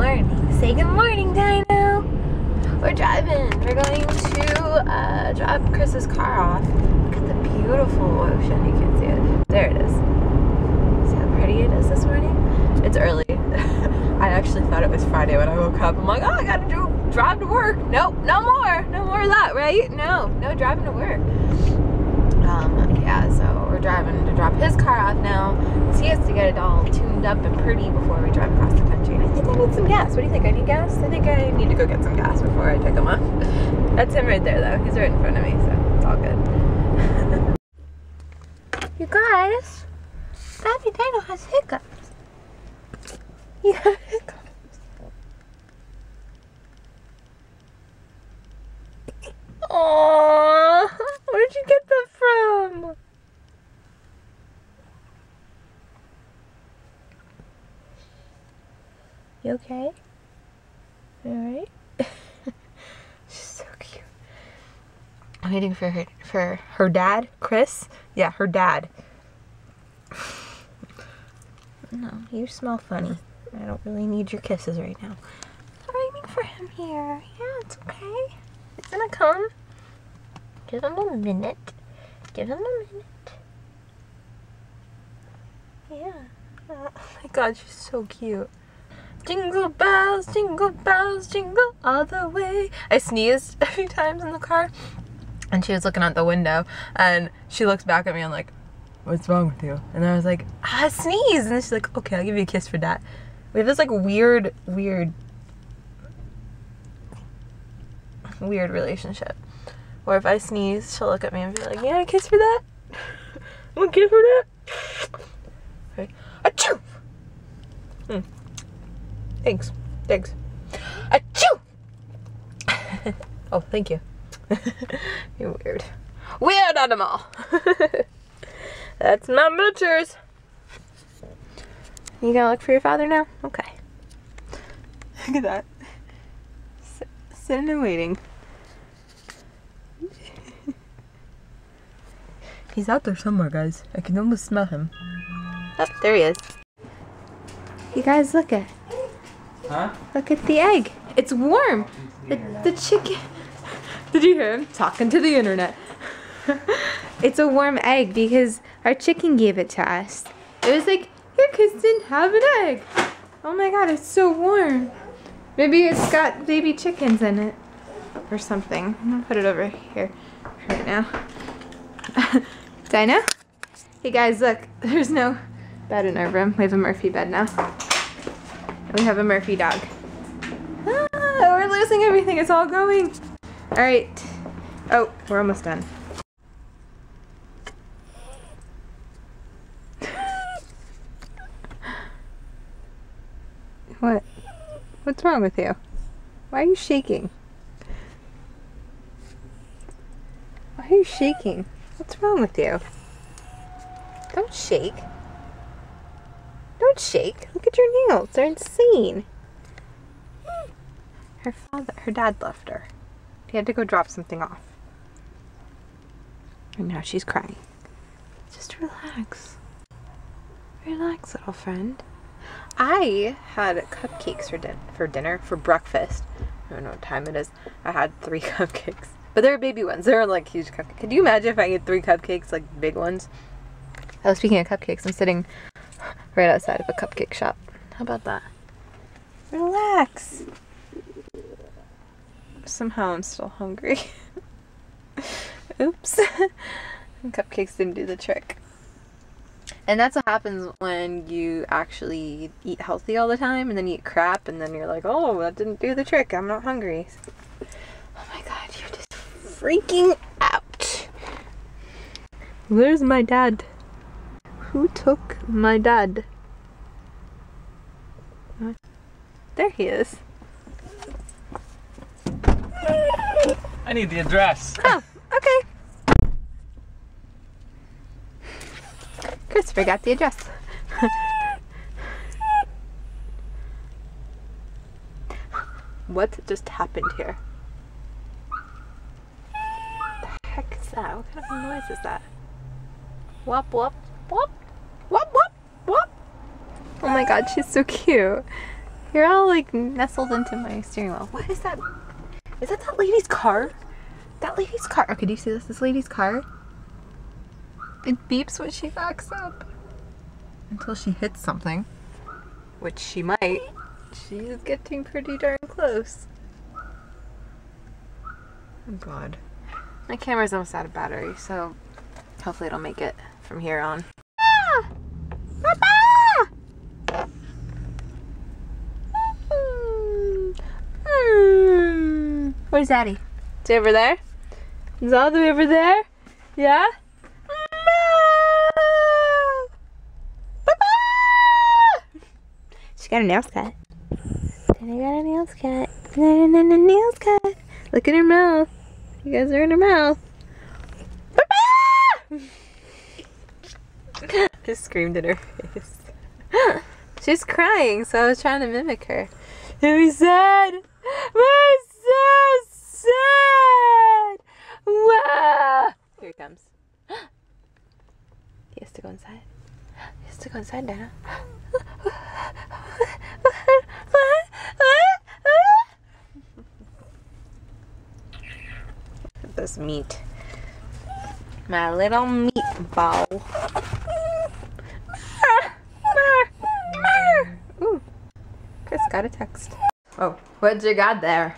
morning. Say good morning, Dino. We're driving. We're going to uh, drop Chris's car off. Look at the beautiful ocean. You can see it. There it is. See how pretty it is this morning? It's early. I actually thought it was Friday when I woke up. I'm like, oh, I gotta do, drive to work. Nope, no more. No more of that, right? No, no driving to work. Um, driving to drop his car off now. He has to get it all tuned up and pretty before we drive across the country. I think I need some gas. What do you think? I need gas? I think I need to go get some gas before I take him off. That's him right there, though. He's right in front of me, so it's all good. you guys, Baby Dino has hiccups. He hiccups. Aww, where'd you get that from? You okay? Alright? She's so cute. I'm waiting for her for her dad, Chris. Yeah, her dad. No, you smell funny. I don't really need your kisses right now. I'm waiting for him here. Yeah, it's okay. He's gonna come. Give him a minute. Give him a minute. Yeah. Oh my god, she's so cute. Jingle bells, jingle bells, jingle all the way. I sneezed a few times in the car and she was looking out the window and she looks back at me and like, what's wrong with you? And I was like, ah, sneeze. And she's like, okay, I'll give you a kiss for that. We have this like weird, weird, weird relationship. Or if I sneeze, she'll look at me and be like, yeah, a kiss for that? A kiss for that? Okay. Achoo! Hmm. Thanks. Thanks. Achoo! oh, thank you. You're weird. Weird animal! That's my moochers. You gonna look for your father now? Okay. Look at that. S sitting and waiting. He's out there somewhere, guys. I can almost smell him. Oh, there he is. You guys, look at Huh? look at the egg. It's warm. The, the chicken. Did you hear him talking to the internet? it's a warm egg because our chicken gave it to us. It was like, here, Kristen, have an egg. Oh my god, it's so warm. Maybe it's got baby chickens in it or something. I'm gonna put it over here right now. Dinah? Hey guys, look, there's no bed in our room. We have a Murphy bed now. We have a Murphy dog. Ah, we're losing everything. It's all going. All right. Oh, we're almost done. what? What's wrong with you? Why are you shaking? Why are you shaking? What's wrong with you? Don't shake. Don't shake. Look at your nails. They're insane. Her father, her dad left her. He had to go drop something off. And now she's crying. Just relax. Relax, little friend. I had cupcakes for, din- for dinner, for breakfast. I don't know what time it is. I had three cupcakes. But they're baby ones. They're like huge cupcakes. Could you imagine if I ate three cupcakes, like big ones? Oh, speaking of cupcakes, I'm sitting right outside of a cupcake shop. How about that? Relax. Somehow I'm still hungry. Oops. Cupcakes didn't do the trick. And that's what happens when you actually eat healthy all the time and then you eat crap and then you're like, oh, that didn't do the trick. I'm not hungry. Oh my god, you're just freaking out. Where's my dad? Who took my dad? There he is. I need the address. Oh, okay. Christopher got the address. what just happened here? The heck is that? What kind of noise is that? Wop wop wop wop wop wop. Oh my god, she's so cute. You're all like nestled into my steering wheel. What is that? Is that that lady's car? That lady's car. Okay, do you see this? This lady's car? It beeps when she backs up. Until she hits something. Which she might. She's getting pretty darn close. Oh god. My camera's almost out of battery, so hopefully it'll make it from here on. Ah! Papa! Mm. Where's Daddy? Is he over there? Is all the way over there? Yeah? She got a nails cut. Daddy got a nails cut. Na, na, nails cut. Look at her mouth. You guys are in her mouth. Just screamed in her face. She's crying, so I was trying to mimic her. Very sad. We're so sad. Wow. Here he comes. He has to go inside. He has to go inside, Dana. This meat. My little meatball. Chris got a text. Oh, what you got there?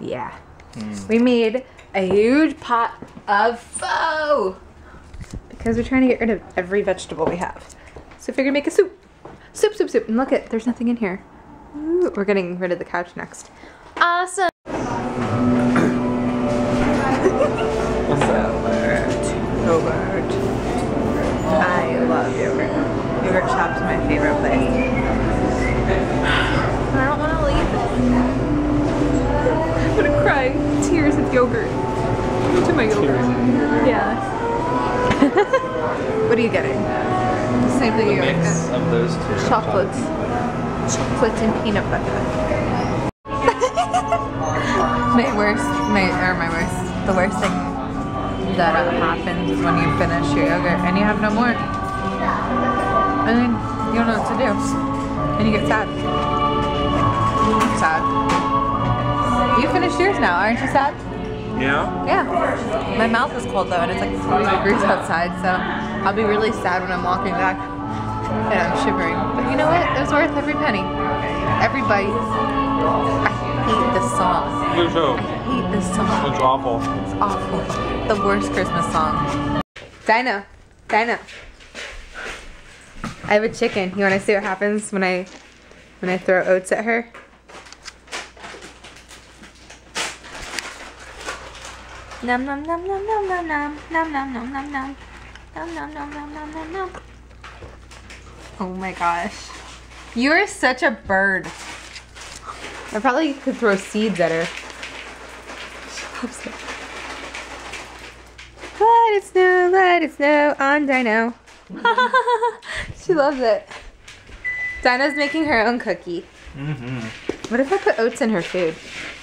Yeah. Hmm. We made a huge pot of pho because we're trying to get rid of every vegetable we have. So we're gonna make a soup. Soup, soup, soup. And look at, there's nothing in here. Ooh, we're getting rid of the couch next. Awesome. Yogurt. I love yogurt. Yogurt shop's my favorite place. I don't want to leave. I'm gonna cry tears of yogurt. To my yogurt. Yeah. what are you getting? The same thing you Mix of those two. Chocolates. Chocolate and peanut butter. my worst, my or my worst, the worst thing that happens is when you finish your yogurt and you have no more, and then you don't know what to do, and you get sad. Sad. You finished yours now, aren't you sad? Yeah? Yeah. My mouth is cold though, and it's like 40 degrees outside, so I'll be really sad when I'm walking back and I'm shivering. But you know what? It was worth every penny, every bite. I hate this song. You too. I hate this song. It's awful. It's awful. The worst Christmas song. Dino, Dino. I have a chicken. You want to see what happens when I when I throw oats at her? Num num num num num num num num num num num num num num num num num num num. Oh my gosh. You're such a bird. I probably could throw seeds at her. She loves it. Let it snow, let it snow on Dino. she loves it. Dino's making her own cookie. Mm-hmm. What if I put oats in her food?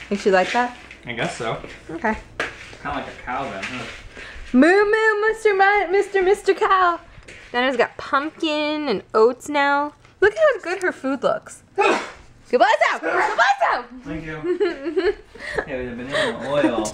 Think she like that? I guess so. Okay. Kind of like a cow then, huh? Moo moo, Mr. Mi- Mr. Mr. Cow. Dino's got pumpkin and oats now. Look how good her food looks. Goodbye, Sal. Goodbye, Sal. Thank you. yeah, we have banana oil.